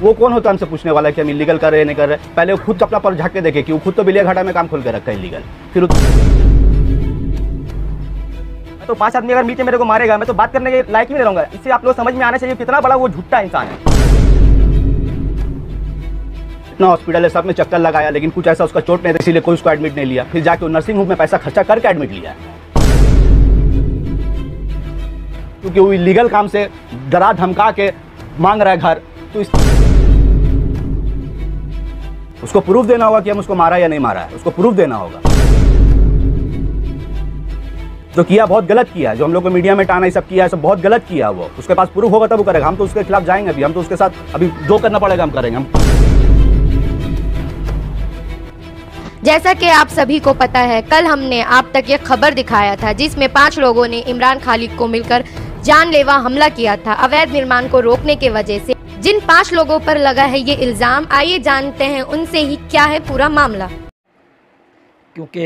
वो कौन होता है हमसे पूछने वाला कि हम इलीगल कर रहे नहीं कर रहे पहले वो खुद अपना पर झाके देखे कि वो खुद तो बिलिया घाटा में काम खोल के रखा है इलीगल फिर तो पाँच आदमी अगर मीट मेरे को मारेगा, मैं तो बात करने के लायक ही नहीं रहूँगा। इससे आप लोग समझ में आना चाहिए कितना बड़ा वो झूठा इंसान है। इतना हॉस्पिटल है, सब में चक्कर लगाया, लेकिन कुछ ऐसा उसका चोट नहीं था, इसीलिए कोई उसको एडमिट नहीं लिया। फिर जाके नर्सिंग होम में पैसा खर्चा करके एडमिट लिया क्योंकि वो इलीगल काम से डरा धमका के मांग रहा है घर तो इस उसको प्रूफ देना होगा कि हम उसको मारा या नहीं मारा है। उसको प्रूफ देना होगा। जो किया, बहुत गलत किया जो हम लोग को मीडिया में टाना, ये सब किया है, सब बहुत गलत किया वो। उसके पास प्रूफ होगा तब वो करेगा। हम तो उसके खिलाफ जाएँगे अभी। हम तो उसके साथ अभी जो करना पड़ेगा हम करेंगे। हम जैसा कि आप सभी को पता है, कल हमने आप तक ये खबर दिखाया था, जिसमें पाँच लोगों ने इमरान खालिद को मिलकर जानलेवा हमला किया था। अवैध निर्माण को रोकने के वजह से जिन पाँच लोगों पर लगा है ये इल्ज़ाम, आइए जानते हैं उनसे ही क्या है पूरा मामला। क्योंकि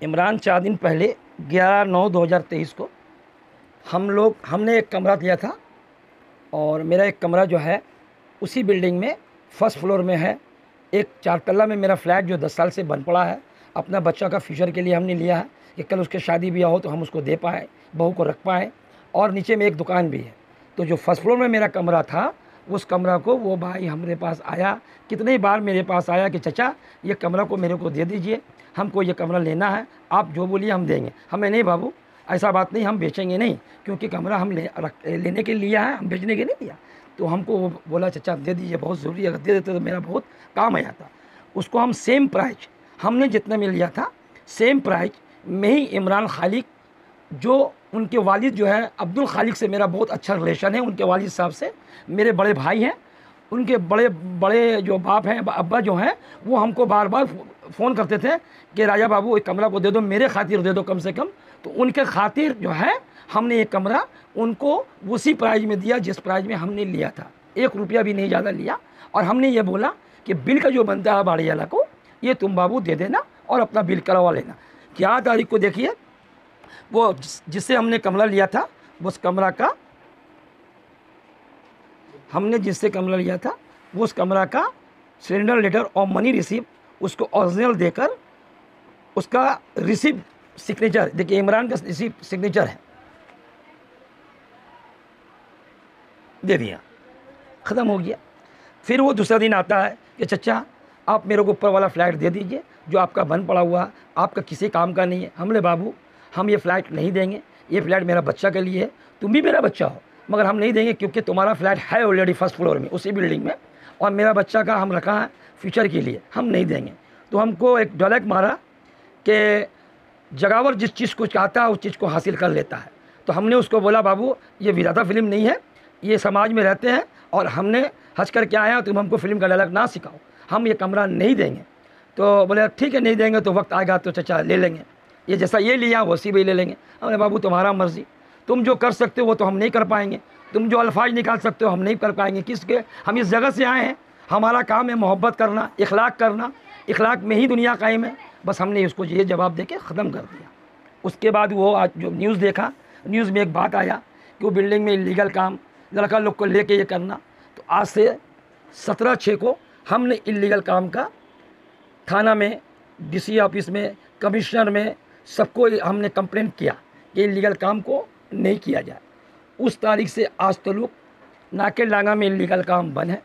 इमरान चार दिन पहले, ग्यारह नौ दो हज़ार तेईस को, हम लोग, हमने एक कमरा दिया था, और मेरा एक कमरा जो है, उसी बिल्डिंग में, फ़र्स्ट फ्लोर में है। एक चार तल्ला में मेरा फ्लैट जो दस साल से बन पड़ा है, अपना बच्चा का फ्यूचर के लिए हमने लिया है, कि कल उसके शादी ब्याह हो तो हम उसको दे पाएँ, बहू को रख पाएँ, और नीचे में एक दुकान भी है। तो जो फ़र्स्ट फ्लोर में मेरा कमरा था उस कमरा को, वो भाई हमारे पास आया। कितने बार मेरे पास आया कि, चचा, ये कमरा को मेरे को दे दीजिए। हमको ये कमरा लेना है। आप जो बोलिए हम देंगे। हमें नहीं बाबू, ऐसा बात नहीं, हम बेचेंगे नहीं, क्योंकि कमरा हम ले रख, लेने के लिए है हम बेचने के नहीं दिया। तो हमको वो बोला, चचा, दे दीजिए, बहुत ज़रूरी अगर दे देते तो मेरा बहुत काम आया था उसको हम सेम प्राइस हमने जितना में लिया था सेम प्राइस में ही इमरान खालिक जो उनके वालिद जो है, अब्दुल खालिक से मेरा बहुत अच्छा रिलेशन है। उनके वालिद साहब से मेरे बड़े भाई हैं। उनके बड़े बड़े जो बाप हैं, अब्बा जो हैं, वो हमको बार बार फ़ोन करते थे कि, राजा बाबू, एक कमरा को दे दो, मेरे खातिर दे दो कम से कम। तो उनके खातिर जो है, हमने ये कमरा उनको उसी प्राइज में दिया, जिस प्राइज में हमने लिया था। एक रुपया भी नहीं ज़्यादा लिया। और हमने ये बोला कि, बिल का जो बनता है बाड़ी वाला को, ये तुम बाबू दे देना और अपना बिल करवा लेना। क्या तारीख को देखिए वो जिस- जिससे हमने कमरा लिया था उस कमरा का, हमने जिससे कमरा लिया था उस कमरा का सिलेंडर लेटर और मनी रिसीव उसको ओरिजिनल देकर उसका रिसीव सिग्नेचर देखिए इमरान का रिसीव सिग्नेचर है। दे दिया। ख़त्म हो गया। फिर वो दूसरा दिन आता है कि चचा, आप मेरे को ऊपर वाला फ्लैट दे दीजिए, जो आपका बन पड़ा हुआ, आपका किसी काम का नहीं है। हमने बाबू हम ये फ्लैट नहीं देंगे, ये फ्लैट मेरा बच्चा के लिए है, तुम भी मेरा बच्चा हो, मगर हम नहीं देंगे क्योंकि तुम्हारा फ्लैट है ऑलरेडी फ़र्स्ट फ्लोर में, उसी बिल्डिंग में, और मेरा बच्चा का हम रखा है फ्यूचर के लिए, हम नहीं देंगे। तो हमको एक डॉलेक मारा कि जगावर जिस चीज़ को चाहता है, उस चीज़ को हासिल कर लेता है। तो हमने उसको बोला, बाबू, ये विधाता फ़िल्म नहीं है, ये समाज में रहते हैं, और हमने हंस कर क्या आया तुम हमको फ़िल्म का डायलॉग ना सिखाओ, हम ये कमरा नहीं देंगे। तो बोले, ठीक है, नहीं देंगे तो वक्त आएगा तो चचा ले लेंगे। ये जैसा ये लिया वैसी भी ले लेंगे। हमने बाबू, तुम्हारा मर्ज़ी। तुम जो कर सकते हो, वो तो हम नहीं कर पाएँगे। तुम जो अल्फाज निकाल सकते हो, हम नहीं कर पाएँगे। किसके? हम इस जगह से आए हैं। हमारा काम है मोहब्बत करना, इखलाक करना। इखलाक में ही दुनिया कायम है। बस हमने उसको ये जवाब दे के ख़त्म कर दिया। उसके बाद वो आज जो न्यूज़ देखा, न्यूज़ में एक बात आया कि वो बिल्डिंग में इलीगल काम, लड़का लोग को लेके ये करना। तो आज से सत्रह छः को हमने इलीगल काम का थाना में डीसी ऑफ़िस में कमिश्नर में सबको हमने कंप्लेंट किया कि इलीगल काम को नहीं किया जाए। उस तारीख से आज तलुक नाके लांगा में इलीगल काम बंद है।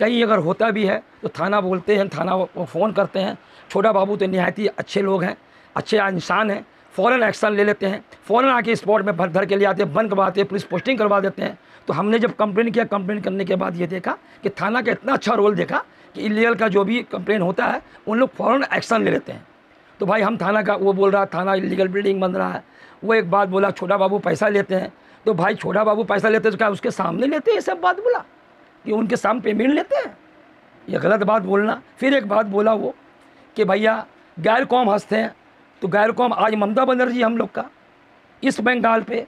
कहीं अगर होता भी है तो थाना बोलते हैं, थाना फ़ोन करते हैं। छोटा बाबू तो नहायत ही अच्छे लोग हैं, अच्छे इंसान हैं। फ़ौरन एक्शन ले लेते हैं। फ़ौरन आके स्पॉट में भर धर के ले आते हैं, बंद करवाते हैं, पुलिस पोस्टिंग करवा देते हैं। तो हमने जब कंप्लेन किया कंप्लेन करने के बाद ये देखा कि थाना का इतना अच्छा रोल देखा कि इलीगल का जो भी कंप्लेन होता है, उन लोग फ़ौरन एक्शन ले लेते हैं। तो भाई हम थाना का, वो बोल रहा, थाना इलीगल बिल्डिंग बन रहा है। वो एक बात बोला, छोटा बाबू पैसा लेते हैं। तो भाई छोटा बाबू पैसा लेते हैं तो क्या उसके सामने लेते हैं ये सब बात बोला? कि उनके सामने पेमेंट लेते हैं? ये गलत बात बोलना। फिर एक बात बोला वो, कि भैया गैर कौम हँसते हैं। तो गैर कौम आज ममता बनर्जी हम लोग का इस बंगाल पे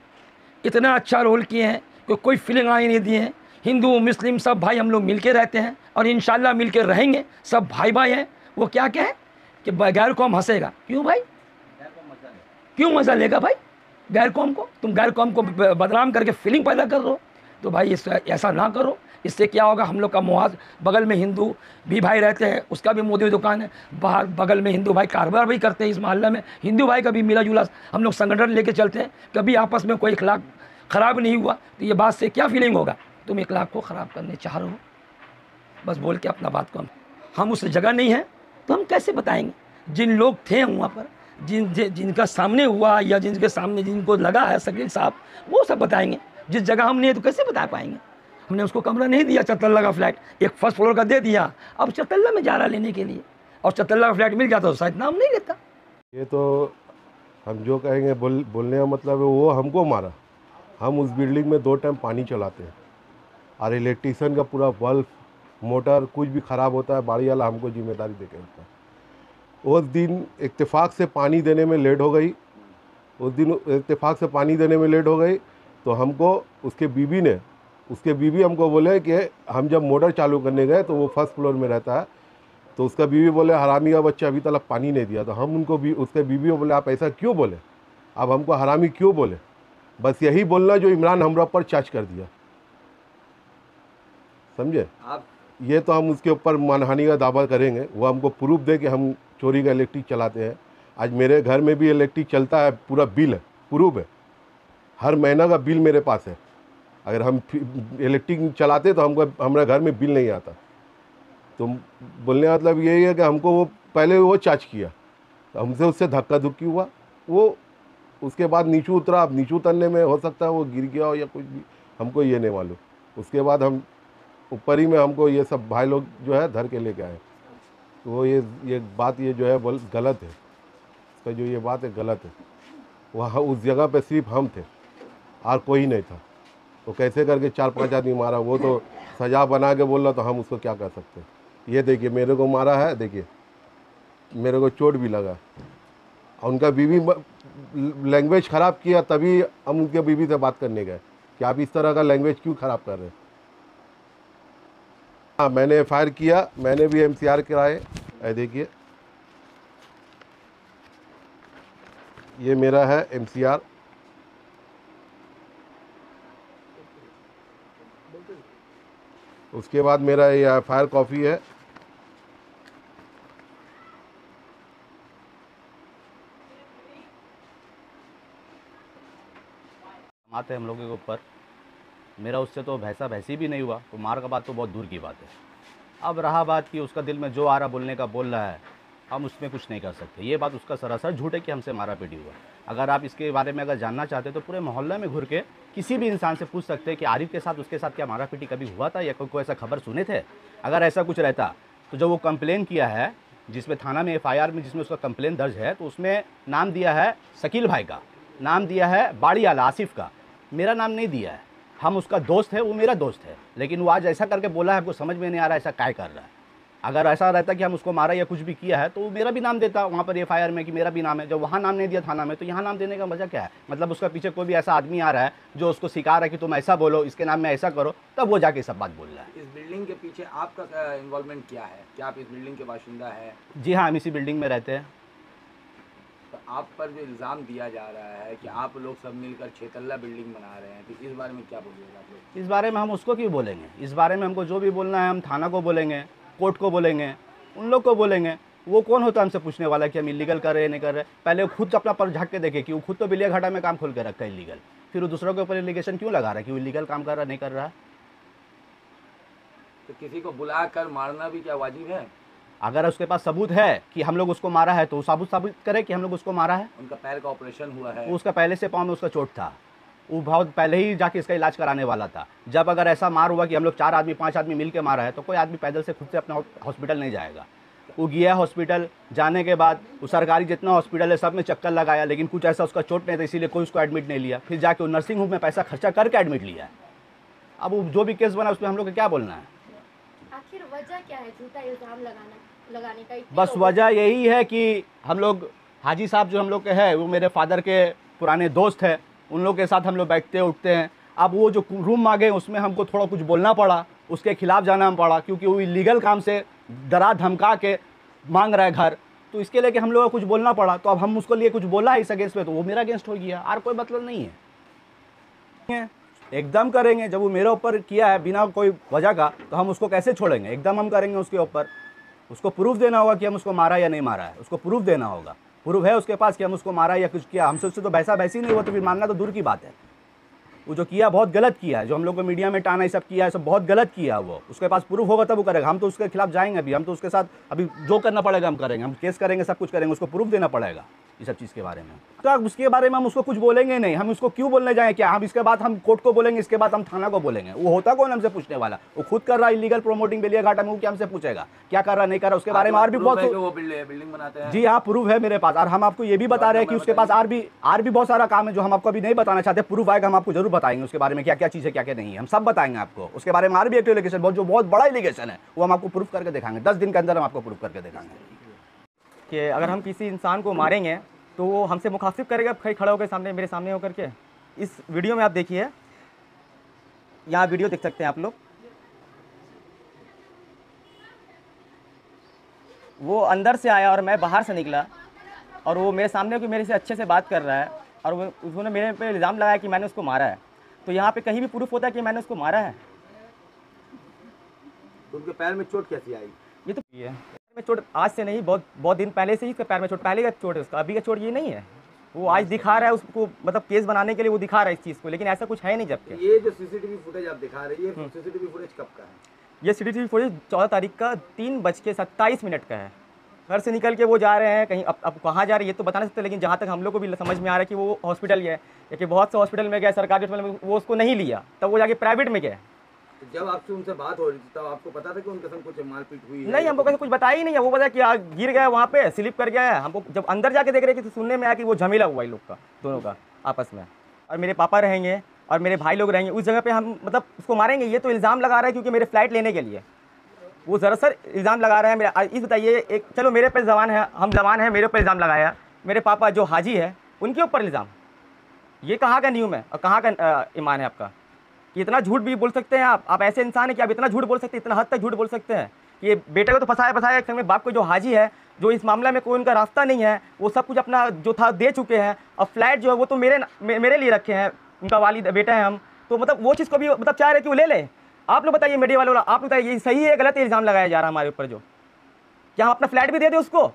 इतना अच्छा रोल किए हैं कि कोई फ़िल्म आई नहीं दिए हैं। हिंदू, मुस्लिम सब भाई हम लोग मिल के रहते हैं और इन मिल के रहेंगे। सब भाई भाई हैं। वो क्या क्या है? कि गैर कौम हंसेगा। क्यों भाई? क्यों मज़ा लेगा भाई? गैर कौम को? तुम गैर कौम को बदनाम करके फीलिंग पैदा कर रहे हो। तो भाई इस ऐसा ना करो। इससे क्या होगा? हम लोग का मुआज बगल में हिंदू भी भाई रहते हैं, उसका भी मोदी दुकान है। बाहर बगल में हिंदू भाई कारोबार भी करते हैं इस मोहल्ले में। हिंदू भाई का भी मिला जुला हम लोग संगठन लेके चलते हैं। कभी आपस में कोई इखलाक ख़राब नहीं हुआ तो ये बात से क्या फीलिंग होगा? तुम इखलाक को ख़राब करने चाह रहे हो। बस बोल के अपना बात को हम उस जगह नहीं हैं। तो हम कैसे बताएँगे? जिन लोग थे वहाँ पर, जिन जिनका सामने हुआ या जिनके सामने जिनको लगा है शकील साहब, वो सब बताएँगे। जिस जगह हम नहीं है तो कैसे बता पाएँगे? हमने उसको कमरा नहीं दिया, चतल्ला का फ्लैट। एक फ़र्स्ट फ्लोर का दे दिया। अब चतल्ला में जा रहा लेने के लिए। और चतल्ला का फ्लैट मिल जाता तो शायद नाम नहीं लेता। ये तो हम जो कहेंगे, बोल, बोलने का मतलब है वो हमको मारा। हम उस बिल्डिंग में दो टाइम पानी चलाते हैं। और इलेक्ट्रीशियन का पूरा बल्ब मोटर, कुछ भी ख़राब होता है, बाड़ी वाला हमको ज़िम्मेदारी दे के रखता है। उस दिन इत्तेफाक से पानी देने में लेट हो गई। उस दिन इत्तेफाक से पानी देने में लेट हो गई तो हमको उसके बीबी ने, उसके बीबी हमको बोले कि हम जब मोटर चालू करने गए तो वो फ़र्स्ट फ्लोर में रहता है। तो उसका बीवी बोले, हरामी का बच्चा अभी तक पानी नहीं दिया। तो हम उनको भी, उसके बीवी बोले, आप ऐसा क्यों बोले? आप हमको हरामी क्यों बोले? बस यही बोलना जो इमरान हमरा पर चार्ज कर दिया। समझे? आप ये तो हम उसके ऊपर मानहानि का दावा करेंगे। वो हमको प्रूफ दे कि हम चोरी का इलेक्ट्रिक चलाते हैं। आज मेरे घर में भी इलेक्ट्रिक चलता है, पूरा बिल है प्रूफ है। हर महीना का बिल मेरे पास है। अगर हम इलेक्ट्रिक चलाते तो हमको, हमारे घर में बिल नहीं आता। तो बोलने का मतलब यही है कि हमको वो, पहले वो चार्ज किया। तो हमसे उससे धक्का धुक्की हुआ। वो, उसके बाद नीचू उतरा। अब नीचू उतरने में हो सकता है वो गिर गया हो या कुछ भी। हमको ये नहीं मालूम। उसके बाद हम ऊपर ही में हमको ये सब भाई लोग जो है धर के लेके आए। तो वो ये ये बात ये जो है बोल, गलत है। इसका जो ये बात है, गलत है। वहाँ उस जगह पे सिर्फ़ हम थे और कोई नहीं था। तो कैसे करके चार पाँच आदमी मारा? वो तो सजा बना के बोल रहा तो हम उसको क्या कर सकते ये देखिए, मेरे को मारा है, देखिए। मेरे को चोट भी लगा। और उनका बीवी लैंग्वेज ख़राब किया, तभी हम उनके बीवी से बात करने गए। कि आप इस तरह का लैंग्वेज क्यों ख़राब कर रहे हैं? हाँ मैंने एफ़ किया, मैंने भी एम सी कराए। देखिए। ये मेरा है एम सी आर उसके बाद मेरा ये एफ़ कॉपी है। आते हैं हम लोगों के ऊपर। मेरा उससे तो भैंसा भैंसी भी नहीं हुआ तो मार का बात तो बहुत दूर की बात है। अब रहा बात कि उसका दिल में जो आ रहा बोलने का, बोल रहा है, हम उसमें कुछ नहीं कर सकते। ये बात उसका सरासर झूठ है कि हमसे मारा पीटी हुआ। अगर आप इसके बारे में अगर जानना चाहते तो पूरे मोहल्ले में घुर के किसी भी इंसान से पूछ सकते हैं कि आरिफ के साथ, उसके साथ क्या मारा पीटी कभी हुआ था या कोई कोई ऐसा खबर सुने थे? अगर ऐसा कुछ रहता तो जब वो कंप्लेन किया है, जिसमें थाना में एफआईआर में, जिसमें उसका कंप्लेन दर्ज है तो उसमें नाम दिया है शकील भाई का, नाम दिया है बाड़ी आला आसिफ का। मेरा नाम नहीं दिया है। हम उसका दोस्त है वो मेरा दोस्त है। लेकिन वो आज ऐसा करके बोला है हमको समझ में नहीं आ रहा है ऐसा काय कर रहा है? अगर ऐसा रहता कि हम उसको मारा या कुछ भी किया है तो वो मेरा भी नाम देता वहाँ पर एफआईआर में कि मेरा भी नाम है। जब वहाँ नाम नहीं दिया थाना में तो यहाँ नाम देने का मज़ा क्या है? मतलब उसका पीछे कोई भी ऐसा आदमी आ रहा है जो उसको सिखा रहा है कि तुम ऐसा बोलो इसके नाम में ऐसा करो तब वो जाके सब बात बोल रहा है। इस बिल्डिंग के पीछे आपका इन्वॉल्वमेंट क्या है? क्या आप इस बिल्डिंग के बाशिंदा है? जी हाँ हम इसी बिल्डिंग में रहते हैं। तो आप पर जो इल्ज़ाम दिया जा रहा है कि आप लोग सब मिलकर छेतल्ला बिल्डिंग बना रहे हैं तो इस बारे में क्या बोलिएगा आप लोग? इस बारे में हम उसको क्यों बोलेंगे? इस बारे में हमको जो भी बोलना है हम थाना को बोलेंगे कोर्ट को बोलेंगे उन लोग को बोलेंगे। वो कौन होता है हमसे पूछने वाला कि हम इलीगल कर रहे हैं नहीं कर रहे पहले वो खुद अपना पर झाँक के देखे कि वो खुद तो बिलिया घाटा में काम खोल के रखा है इलीगल फिर वो दूसरों के ऊपर इलीगेशन क्यों लगा रहा है कि वो इलीगल काम कर रहा नहीं कर रहा? तो किसी को बुला कर मारना भी क्या वाजिब है? अगर उसके पास सबूत है कि हम लोग उसको मारा है तो वो साबुत साबित करे कि हम लोग उसको मारा है। उनका पैर का ऑपरेशन हुआ है। उसका पहले से पाँव में उसका चोट था। वो बहुत पहले ही जाके इसका इलाज कराने वाला था। जब अगर ऐसा मार हुआ कि हम लोग चार आदमी पाँच आदमी मिल के मारा है तो कोई आदमी पैदल से खुद से अपना हॉस्पिटल नहीं जाएगा। वो गया हॉस्पिटल जाने के बाद वो सरकारी जितना हॉस्पिटल है सब में चक्कर लगाया लेकिन कुछ ऐसा उसका चोट नहीं था इसीलिए कोई उसको एडमिट नहीं लिया। फिर जाके वो नर्सिंग होम में पैसा खर्चा करके एडमिट लिया है। अब वो जो भी केस बना उसमें हम लोग को क्या बोलना है? आखिर वजह क्या है? झूठा इल्ज़ाम लगाना। लगाने का बस वजह यही है कि हम लोग हाजी साहब जो हम लोग के हैं वो मेरे फादर के पुराने दोस्त हैं उन लोग के साथ हम लोग बैठते उठते हैं। अब वो जो रूम मांगे उसमें हमको थोड़ा कुछ बोलना पड़ा उसके खिलाफ जाना पड़ा क्योंकि वो इलीगल काम से डरा धमका के मांग रहा है घर। तो इसके लिए कि हम लोगों को कुछ बोलना पड़ा तो अब हम उसको लिए कुछ बोला है इस अगेंस्ट में तो वो मेरा अगेंस्ट हो गया। और कोई मतलब नहीं है। एकदम करेंगे जब वो मेरे ऊपर किया है बिना कोई वजह का तो हम उसको कैसे छोड़ेंगे? एकदम हम करेंगे उसके ऊपर। उसको प्रूफ देना होगा कि हम उसको मारा या नहीं मारा है। उसको प्रूफ देना होगा। प्रूफ है उसके पास कि हम उसको मारा या कुछ किया। हमसे उससे तो भैसा वैसी नहीं हुआ तो फिर मानना तो दूर की बात है। वो जो किया बहुत गलत किया है। जो हम लोग को मीडिया में टाना ये सब किया है सब बहुत गलत किया है वो। उसके पास प्रूफ होगा तब वो करेगा। हम तो उसके खिलाफ जाएँगे अभी। हम तो उसके साथ अभी जो करना पड़ेगा हम करेंगे। हम केस करेंगे सब कुछ करेंगे उसको प्रूफ देना पड़ेगा ये सब चीज़ के बारे में। तो अब उसके बारे में हम उसको कुछ बोलेंगे नहीं। हम उसको क्यों बोलने जाएँ? क्या हम इसके बाद हम कोर्ट को बोलेंगे इसके बाद हम थाना को बोलेंगे? वो होता कौन हमसे पूछने वाला? वो खुद कर रहा है इलीगल प्रोमोटिंग बेलिया घाटा में वो क्या हमसे पूछेगा? क्या कर रहा नहीं कर रहा उसके बारे में और भी है बहुत बिल्डिंग बिल्डिंग बनाते हैं। जी हाँ प्रूफ है मेरे पास। और हम आपको ये भी बता रहे हैं कि उसके पास और भी और भी बहुत सारा काम है जो हम आपको अभी नहीं बताना चाहते। प्रूफ आएगा हम आपको ज़रूर बताएँगे उसके बारे में क्या क्या चीज़ है क्या क्या नहीं है। हम सब बताएँगे आपको। उसके बारे में और भी एक एलिगेशन बहुत, जो बहुत बड़ा एलिगेशन है, वो हम आपको प्रूफ करके दिखाएँगे। दस दिन के अंदर हम आपको प्रूफ करके दिखाएँगे। कि अगर हम किसी इंसान को मारेंगे तो वो हमसे मुखासिब करेगा कहीं खड़ा होकर सामने, मेरे सामने होकर के? इस वीडियो में आप देखिए। यहाँ वीडियो देख सकते हैं आप लोग। वो अंदर से आया और मैं बाहर से निकला और वो मेरे सामने कि मेरे से अच्छे से बात कर रहा है। और वो उन्होंने मेरे पे इल्ज़ाम लगाया कि मैंने उसको मारा है। तो यहाँ पे कहीं भी प्रूफ होता है कि मैंने उसको मारा है? तो उनके पैर में चोट कैसी आई? ये तो ये पैर में चोट आज से नहीं बहुत बहुत दिन पहले से ही उसके पैर में चोट पहले का चोट है उसका अभी का चोट ये नहीं है। वो आज दिखा रहा है उसको मतलब केस बनाने के लिए वो दिखा रहा है इस चीज़ को लेकिन ऐसा कुछ है नहीं जबकि। ये जो सीसीटीवी फुटेज आप दिखा रहे हैं। ये सीसीटीवी फुटेज कब का है? ये सी टी फुटेज चौदह तारीख का तीन बज के सत्ताईस मिनट का है। घर से निकल के वो जा रहे हैं कहीं अब अब कहाँ जा रहे हैं ये तो बता नहीं सकते लेकिन जहाँ तक हम लोग को भी समझ में आ रहा है कि वो हॉस्पिटल गया है। कि बहुत से हॉस्पिटल में गए सरकारी हॉस्पिटल में वो उसको नहीं लिया तब वो जाके प्राइवेट में गया तो जब आपसे उनसे बात हो रही थी तब आपको पता था कि उनके संग कुछ मारपीट हुई है? नहीं हमको कैसे कुछ बताया ही नहीं है वो पता कि आ, गिर गया वहाँ पे स्लिप कर गया है। हमको जब अंदर जाके देख रहे थे तो सुनने में आया कि वो झमेला हुआ इन लोग का दोनों का आपस में। और मेरे पापा रहेंगे और मेरे भाई लोग रहेंगे उस जगह पे हम मतलब उसको मारेंगे ये तो इल्ज़ाम लगा रहा है क्योंकि मेरे फ़्लाइट लेने के लिए। वो ज़रा सर इल्ज़ाम लगा रहे हैं मेरा। इस बताइए, एक, चलो मेरे पे जवान है, हम जवान हैं, मेरे ऊपर इल्ज़ाम लगाया। मेरे पापा जो हाजी है, उनके ऊपर इल्ज़ाम। ये कहाँ का नियम है? और कहाँ का ईमान है आपका? कि इतना झूठ भी बोल सकते हैं आप? आप ऐसे इंसान हैं कि आप इतना झूठ बोल सकते हैं, इतना हद तक झूठ बोल सकते हैं। कि बेटे को तो फंसाया फंसाया एक में, बाप को जो हाजी है, जो इस मामला में कोई उनका रास्ता नहीं है, वो सब कुछ अपना जो था दे चुके हैं, और फ्लैट जो है वो तो मेरे मेरे लिए रखे हैं, उनका वालिद, बेटा है हम। तो मतलब वो चीज़ को भी मतलब चाह रहे कि वो ले लें? आप लोग बताइए मीडिया वालों आप बताइए ये सही है, गलत इल्ज़ाम लगाया जा रहा है हमारे ऊपर जो। क्या हम अपना फ्लैट भी दे दें उसको?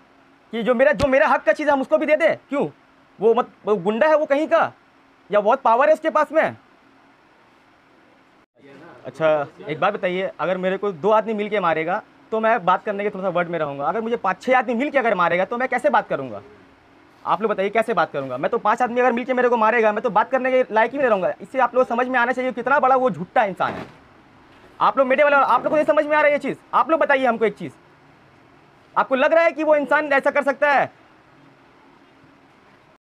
कि जो मेरा जो मेरा हक का चीज़ है, हम उसको भी दे दें? क्यों? वो मत, वो गुंडा है वो कहीं का? या बहुत पावर है उसके पास में? अच्छा एक बात बताइए, अगर मेरे को दो आदमी मिल के मारेगा तो मैं बात करने के थोड़ा सा वर्ड में रहूँगा। अगर मुझे पाँच छः आदमी मिल के अगर मारेगा तो मैं कैसे बात करूँगा? आप लोग बताइए, कैसे बात करूँगा? मैं तो पाँच आदमी अगर मिल के मेरे को मारेगा, मैं तो बात करने के लायक ही नहीं रहूँगा। इससे आप लोग समझ में आना चाहिए कितना बड़ा वो झूठा इंसान है। आप लोग मीडिया वाले आप लोग को नहीं समझ में आ रहा है ये चीज़। आप लोग बताइए हमको एक चीज़। आपको लग रहा है कि वो इंसान ऐसा कर सकता है?